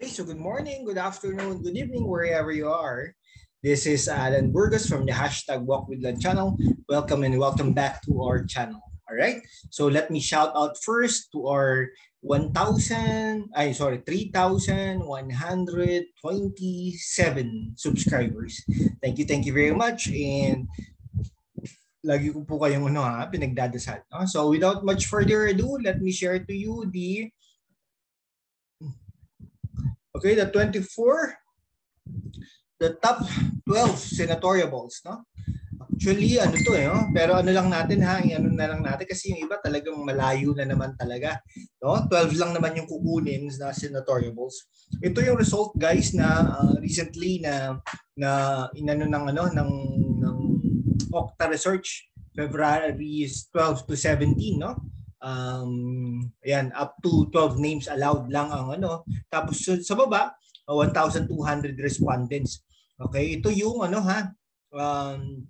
Hey, so good morning, good afternoon, good evening, wherever you are. This is Alan Burgos from the hashtag Walk with Land channel. Welcome and welcome back to our channel. All right. So let me shout out first to our 1,000, ay sorry, 3,127 subscribers. Thank you, thank you very much. And lagi ko po kayong ano ha, pinagdadasal. No? So without much further ado, let me share to you the Okay, the 24 the top 12 senatoriables, no? Actually, ano to eh, no? pero ano lang natin ha, ano na lang natin kasi yung iba talagang malayo na naman talaga. No? 12 lang naman yung kukunin na senatoriables. Ito yung result guys na uh, recently na na inano ng ano ng ng Okta Research February 12 to 17, no? Um, ayan, up to 12 names allowed lang ang ano. Tapos sa baba, 1,200 respondents. Okay, ito yung ano ha, um,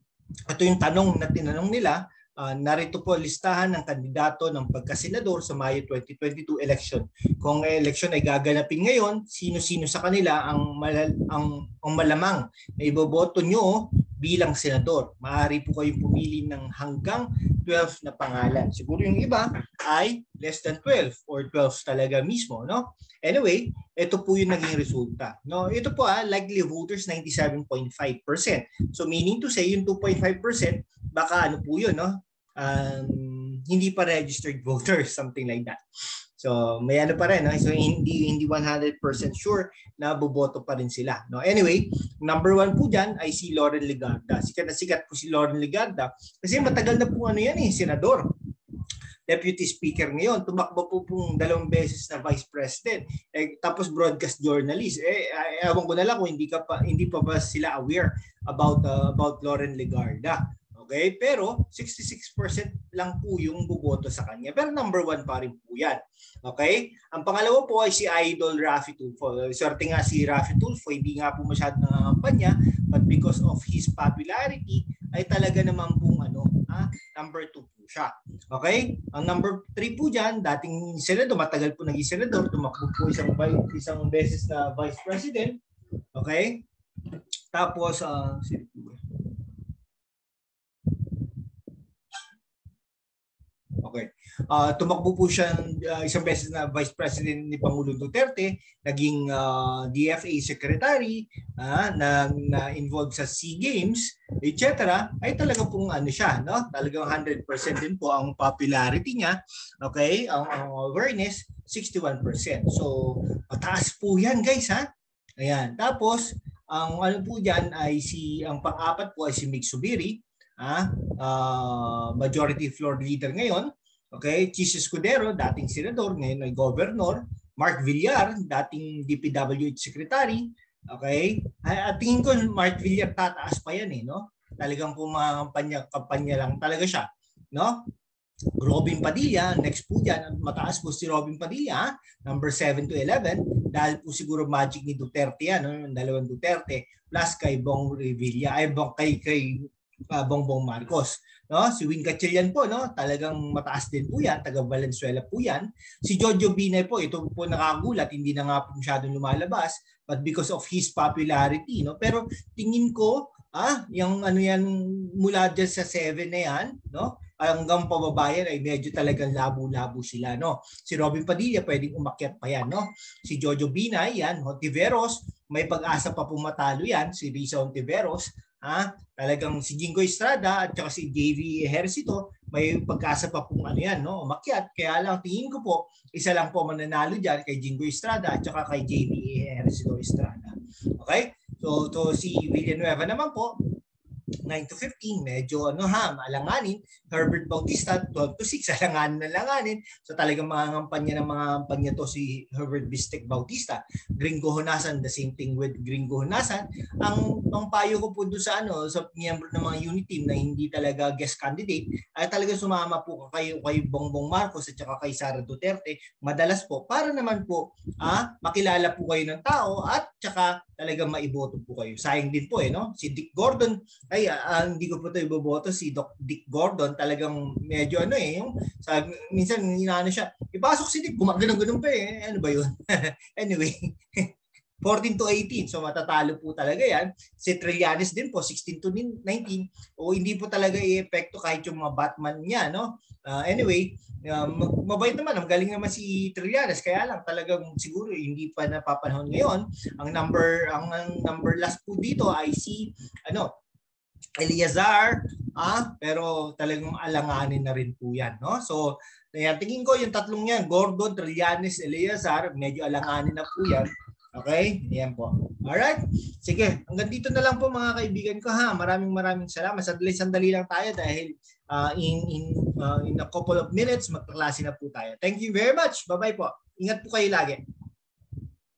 ito yung tanong na tinanong nila. Uh, narito po listahan ng kandidato ng pagkasenador sa Mayo 2022 election. Kung election ay gaganapin ngayon, sino-sino sa kanila ang, malal, ang, ang malamang na iboboto nyo bilang senador. Maaari po kayong pumili ng hanggang 12 na pangalan. Siguro yung iba ay less than 12 or 12 talaga mismo, no? Anyway, ito po yung naging resulta. No, ito po ah, likely voters 97.5%. So meaning to say yung 2.5% baka ano po yun, no? Um, hindi pa registered voters, something like that. So may ano pa rin, no? so hindi hindi 100% sure na boboto pa rin sila. No? Anyway, number one po diyan ay si Lauren Ligarda. Sikat na sikat po si Lauren Ligarda kasi matagal na po ano yan eh, senador. Deputy Speaker ngayon, tumakbo po pong dalawang beses na Vice President. Eh, tapos broadcast journalist. Eh, ewan ko na lang kung hindi, ka pa, hindi pa ba sila aware about, uh, about Lauren Ligarda. Okay? Pero 66% lang po yung buboto sa kanya. Pero number one pa rin po yan. Okay? Ang pangalawa po ay si Idol Rafi Tulfo. Swerte nga si Rafi Tulfo, hindi nga po masyado nangangampanya but because of his popularity ay talaga naman pong ano, ah, number two po siya. Okay? Ang number three po dyan, dating senador, matagal po naging senador, tumakbo po isang, isang beses na vice president. Okay? Tapos, uh, sino po Okay. Uh, tumakbo po siya uh, isang beses na Vice President ni Pangulong Duterte, naging uh, DFA Secretary, uh, na, na involved sa SEA Games, etc. ay talaga pong ano siya, no? Talagang 100% din po ang popularity niya. Okay? Ang, ang awareness 61%. So, mataas po 'yan, guys, ha? Ayan. Tapos, ang ano po diyan ay si ang pang-apat po ay si Mig Subiri ah, uh, majority floor leader ngayon. Okay, Chis Escudero, dating senador, ngayon ay governor. Mark Villar, dating DPWH secretary. Okay? At tingin ko Mark Villar tataas pa yan eh, no? Talagang kumakampanya kampanya lang talaga siya, no? Robin Padilla, next po dyan, mataas po si Robin Padilla, number 7 to 11, dahil po siguro magic ni Duterte yan, no? yung dalawang Duterte, plus kay Bong Revilla, ay Bong, kay, kay uh, Bongbong Marcos. No? Si Wing Gatchalian po, no? talagang mataas din po yan, taga Valenzuela po yan. Si Jojo Binay po, ito po nakagulat, hindi na nga po masyadong lumalabas, but because of his popularity. No? Pero tingin ko, ah, yung ano yan, mula dyan sa 7 na yan, no? hanggang pababayan ay medyo talagang labo-labo sila. No? Si Robin Padilla pwedeng umakyat pa yan. No? Si Jojo Binay, yan, Hontiveros, may pag-asa pa pumatalo yan, si Risa Hontiveros. Ha? Talagang si Jingo Estrada at saka si JV Ejercito, may pagkasa pa pong ano yan, no? umakyat. Kaya lang tingin ko po, isa lang po mananalo dyan kay Jingo Estrada at saka kay JV Ejercito Estrada. Okay? So, to si Villanueva naman po, 9 to 15, medyo ano ha, alanganin. Herbert Bautista, 12 to 6, alanganin na alanganin. So talagang mga ngampanya ng mga ngampanya to si Herbert Bistek Bautista. Gringo Honasan, the same thing with Gringo Honasan. Ang, ang ko po doon sa ano, sa miyembro ng mga unit team na hindi talaga guest candidate, ay talaga sumama po kayo kay Bongbong Marcos at saka kay Sara Duterte, madalas po, para naman po ah, makilala po kayo ng tao at saka talagang maiboto po kayo. Sayang din po eh, no? Si Dick Gordon, ay ay uh, hindi ko po ito iboboto si Doc Dick Gordon talagang medyo ano eh yung sa minsan inaano siya ipasok si Dick gumagano ganun pa eh ano ba yun anyway 14 to 18. So matatalo po talaga yan. Si Trillanes din po 16 to 19. O hindi po talaga i-epekto kahit yung mga Batman niya, no? Uh, anyway, uh, mabait naman, ang galing naman si Trillanes. Kaya lang talagang siguro hindi pa napapanahon ngayon. Ang number ang, ang number last po dito ay si ano, Eliazar, ah, pero talagang alanganin na rin po yan. No? So, kaya tingin ko yung tatlong yan, Gordon, Trillanes, Eliazar, medyo alanganin na po yan. Okay? Yan po. Alright? Sige, hanggang dito na lang po mga kaibigan ko ha. Maraming maraming salamat. Sandali-sandali lang tayo dahil uh, in, in, uh, in a couple of minutes, magkaklase na po tayo. Thank you very much. Bye-bye po. Ingat po kayo lagi.